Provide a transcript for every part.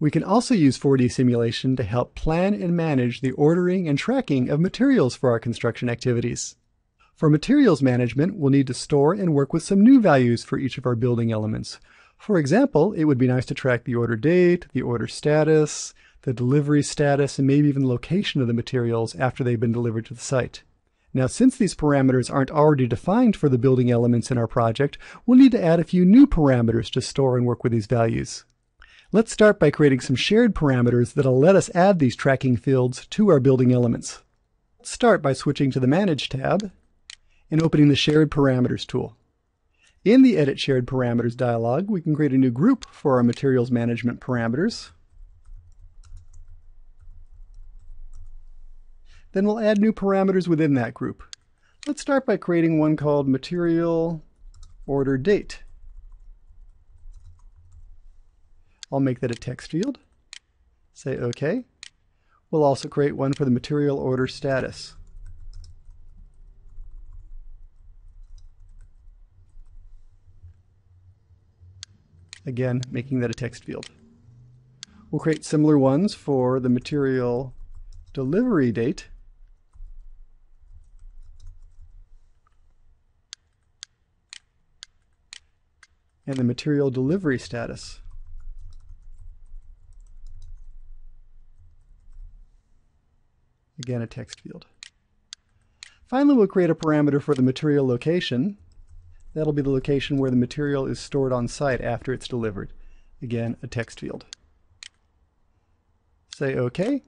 We can also use 4D simulation to help plan and manage the ordering and tracking of materials for our construction activities. For materials management, we'll need to store and work with some new values for each of our building elements. For example, it would be nice to track the order date, the order status, the delivery status, and maybe even the location of the materials after they've been delivered to the site. Now, since these parameters aren't already defined for the building elements in our project, we'll need to add a few new parameters to store and work with these values. Let's start by creating some shared parameters that'll let us add these tracking fields to our building elements. Let's start by switching to the Manage tab and opening the Shared Parameters tool. In the Edit Shared Parameters dialog, we can create a new group for our materials management parameters. Then we'll add new parameters within that group. Let's start by creating one called Material Order Date. I'll make that a text field. Say OK. We'll also create one for the material order status. Again, making that a text field. We'll create similar ones for the material delivery date. and the material delivery status. Again, a text field. Finally, we'll create a parameter for the material location That'll be the location where the material is stored on site after it's delivered. Again, a text field. Say OK.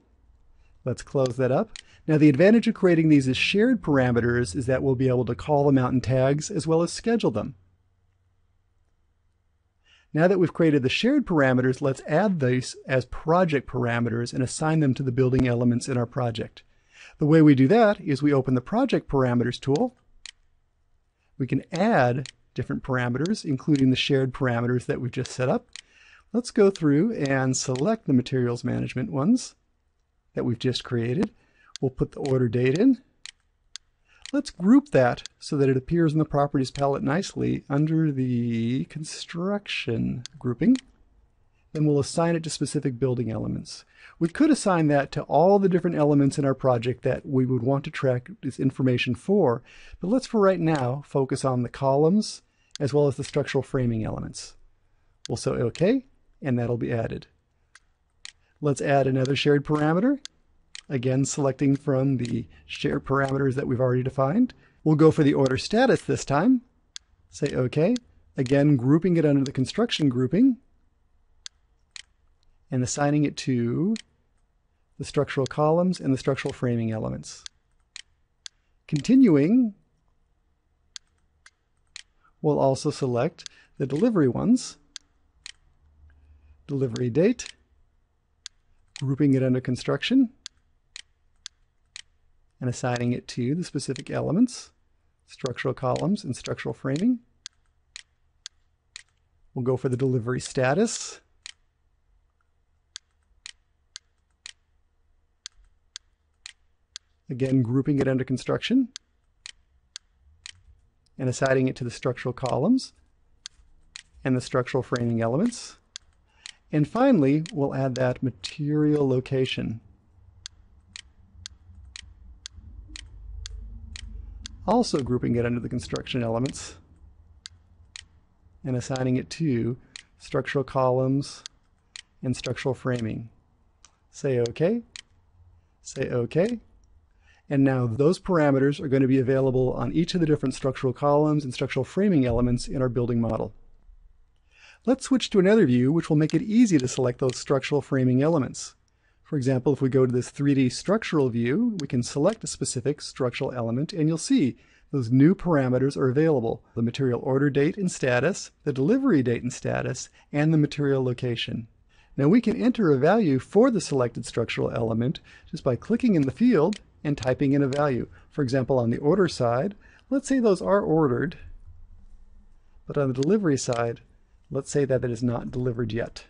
Let's close that up. Now the advantage of creating these as shared parameters is that we'll be able to call them out in tags as well as schedule them. Now that we've created the shared parameters, let's add these as project parameters and assign them to the building elements in our project. The way we do that is we open the Project Parameters tool, we can add different parameters, including the shared parameters that we've just set up. Let's go through and select the materials management ones that we've just created. We'll put the order date in. Let's group that so that it appears in the properties palette nicely under the construction grouping. Then we'll assign it to specific building elements. We could assign that to all the different elements in our project that we would want to track this information for, but let's for right now focus on the columns as well as the structural framing elements. We'll say OK, and that'll be added. Let's add another shared parameter. Again, selecting from the shared parameters that we've already defined. We'll go for the order status this time. Say OK. Again, grouping it under the construction grouping and assigning it to the structural columns and the structural framing elements. Continuing, we'll also select the delivery ones, delivery date, grouping it under construction, and assigning it to the specific elements, structural columns and structural framing. We'll go for the delivery status, Again, grouping it under construction and assigning it to the structural columns and the structural framing elements. And finally, we'll add that material location. Also grouping it under the construction elements and assigning it to structural columns and structural framing. Say OK. Say OK. And now those parameters are going to be available on each of the different structural columns and structural framing elements in our building model. Let's switch to another view which will make it easy to select those structural framing elements. For example, if we go to this 3D structural view, we can select a specific structural element and you'll see those new parameters are available. The material order date and status, the delivery date and status, and the material location. Now we can enter a value for the selected structural element just by clicking in the field and typing in a value. For example, on the order side, let's say those are ordered, but on the delivery side, let's say that it is not delivered yet.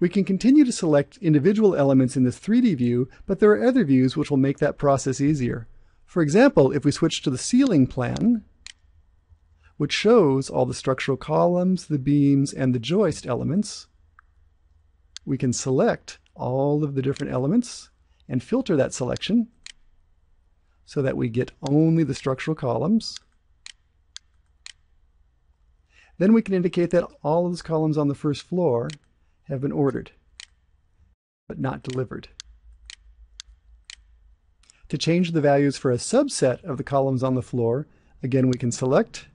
We can continue to select individual elements in this 3D view, but there are other views which will make that process easier. For example, if we switch to the ceiling plan, which shows all the structural columns, the beams, and the joist elements. We can select all of the different elements and filter that selection so that we get only the structural columns. Then we can indicate that all of those columns on the first floor have been ordered, but not delivered. To change the values for a subset of the columns on the floor, again we can select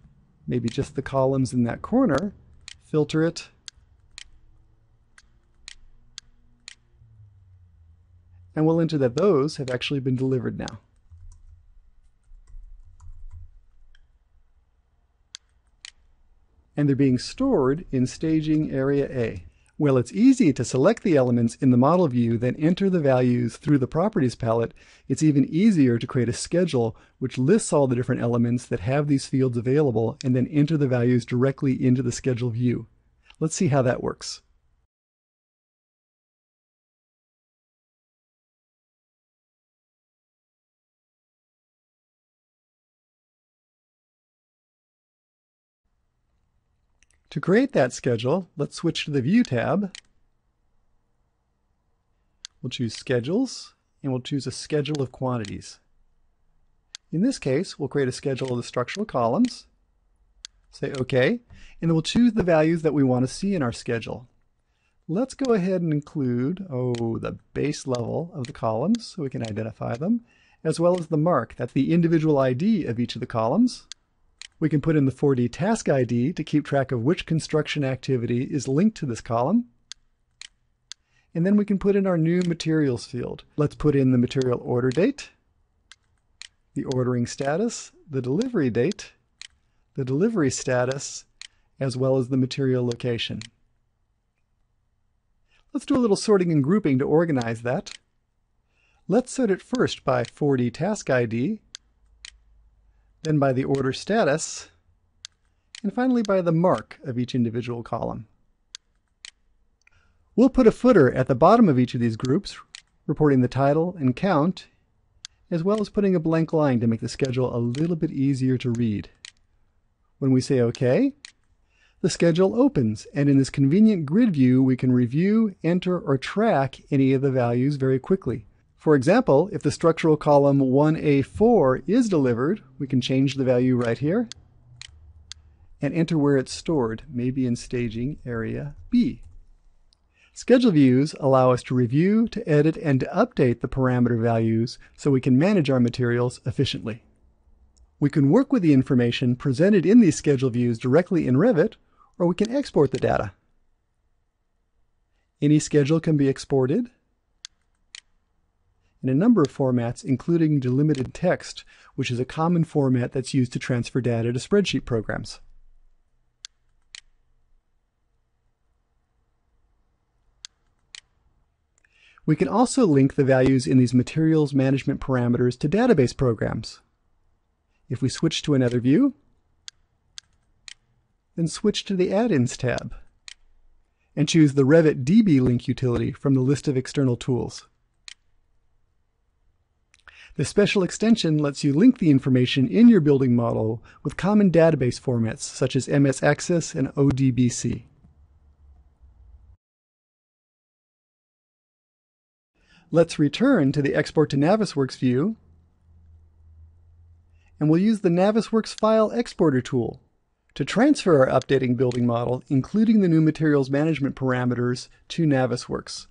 maybe just the columns in that corner, filter it, and we'll enter that those have actually been delivered now. and they're being stored in staging area A. Well, it's easy to select the elements in the model view, then enter the values through the properties palette. It's even easier to create a schedule which lists all the different elements that have these fields available and then enter the values directly into the schedule view. Let's see how that works. To create that schedule, let's switch to the View tab. We'll choose Schedules, and we'll choose a schedule of quantities. In this case, we'll create a schedule of the structural columns, say OK, and then we'll choose the values that we want to see in our schedule. Let's go ahead and include, oh, the base level of the columns so we can identify them, as well as the mark, that's the individual ID of each of the columns. We can put in the 4D task ID to keep track of which construction activity is linked to this column. And then we can put in our new materials field. Let's put in the material order date, the ordering status, the delivery date, the delivery status, as well as the material location. Let's do a little sorting and grouping to organize that. Let's sort it first by 4D task ID then by the order status, and finally by the mark of each individual column. We'll put a footer at the bottom of each of these groups, reporting the title and count, as well as putting a blank line to make the schedule a little bit easier to read. When we say OK, the schedule opens, and in this convenient grid view, we can review, enter, or track any of the values very quickly. For example, if the structural column 1A4 is delivered, we can change the value right here and enter where it's stored, maybe in staging area B. Schedule views allow us to review, to edit, and to update the parameter values so we can manage our materials efficiently. We can work with the information presented in these schedule views directly in Revit, or we can export the data. Any schedule can be exported in a number of formats, including delimited text, which is a common format that's used to transfer data to spreadsheet programs. We can also link the values in these materials management parameters to database programs. If we switch to another view, then switch to the Add-ins tab and choose the Revit DB link utility from the list of external tools. The special extension lets you link the information in your building model with common database formats such as MS Access and ODBC. Let's return to the Export to Navisworks view, and we'll use the Navisworks File Exporter tool to transfer our updating building model, including the new materials management parameters, to Navisworks.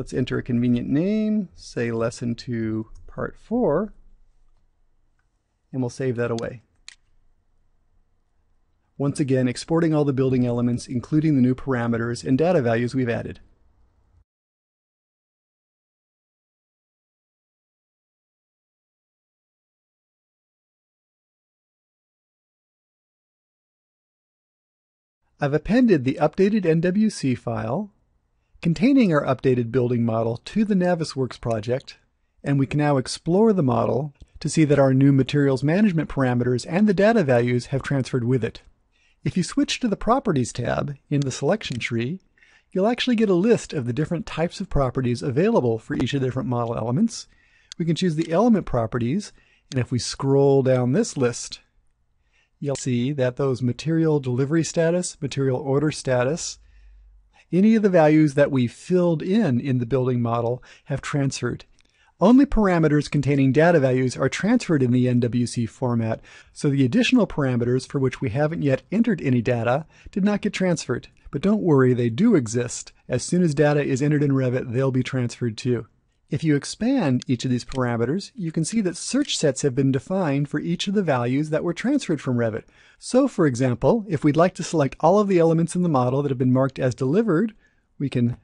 Let's enter a convenient name, say lesson 2 part 4, and we'll save that away. Once again, exporting all the building elements, including the new parameters and data values we've added. I've appended the updated NWC file containing our updated building model to the Navisworks project, and we can now explore the model to see that our new materials management parameters and the data values have transferred with it. If you switch to the Properties tab in the selection tree, you'll actually get a list of the different types of properties available for each of the different model elements. We can choose the element properties, and if we scroll down this list, you'll see that those material delivery status, material order status, any of the values that we filled in in the building model have transferred. Only parameters containing data values are transferred in the NWC format, so the additional parameters for which we haven't yet entered any data did not get transferred. But don't worry, they do exist. As soon as data is entered in Revit, they'll be transferred too. If you expand each of these parameters, you can see that search sets have been defined for each of the values that were transferred from Revit. So for example, if we'd like to select all of the elements in the model that have been marked as delivered, we can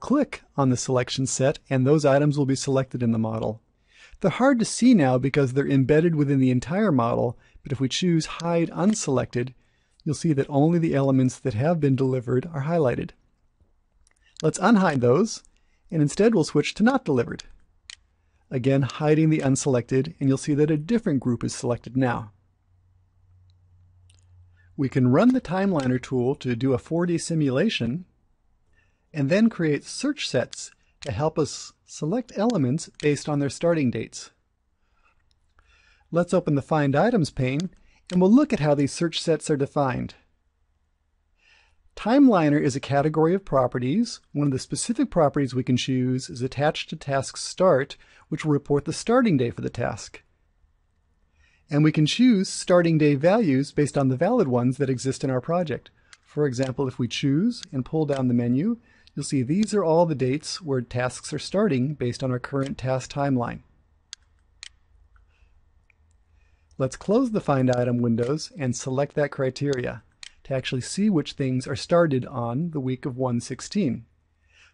click on the selection set and those items will be selected in the model. They're hard to see now because they're embedded within the entire model, but if we choose Hide Unselected, you'll see that only the elements that have been delivered are highlighted. Let's unhide those and instead we'll switch to not delivered. Again, hiding the unselected, and you'll see that a different group is selected now. We can run the Timeliner tool to do a 4D simulation, and then create search sets to help us select elements based on their starting dates. Let's open the Find Items pane, and we'll look at how these search sets are defined. Timeliner is a category of properties. One of the specific properties we can choose is attached to task start, which will report the starting day for the task. And we can choose starting day values based on the valid ones that exist in our project. For example, if we choose and pull down the menu, you'll see these are all the dates where tasks are starting based on our current task timeline. Let's close the Find Item windows and select that criteria to actually see which things are started on the week of 116.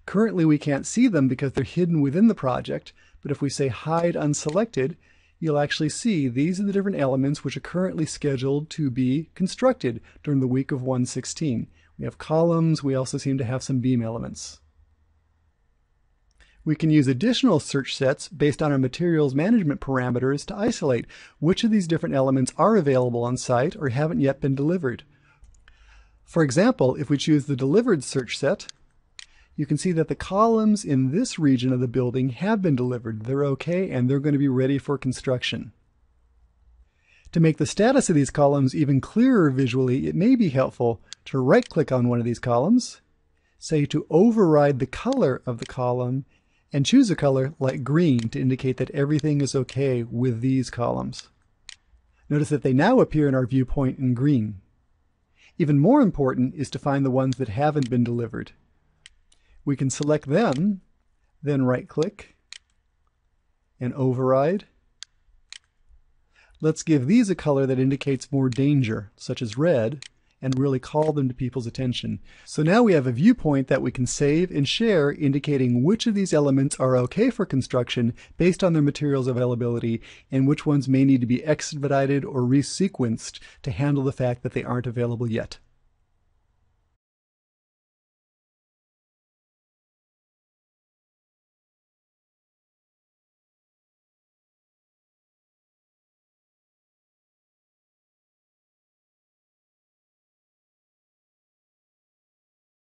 Currently we can't see them because they're hidden within the project, but if we say hide unselected, you'll actually see these are the different elements which are currently scheduled to be constructed during the week of 116. We have columns, we also seem to have some beam elements. We can use additional search sets based on our materials management parameters to isolate which of these different elements are available on site or haven't yet been delivered. For example, if we choose the delivered search set, you can see that the columns in this region of the building have been delivered. They're okay and they're going to be ready for construction. To make the status of these columns even clearer visually, it may be helpful to right click on one of these columns, say to override the color of the column, and choose a color like green to indicate that everything is okay with these columns. Notice that they now appear in our viewpoint in green. Even more important is to find the ones that haven't been delivered. We can select them, then right-click and override. Let's give these a color that indicates more danger, such as red, and really call them to people's attention. So now we have a viewpoint that we can save and share indicating which of these elements are okay for construction based on their materials availability and which ones may need to be expedited or resequenced to handle the fact that they aren't available yet.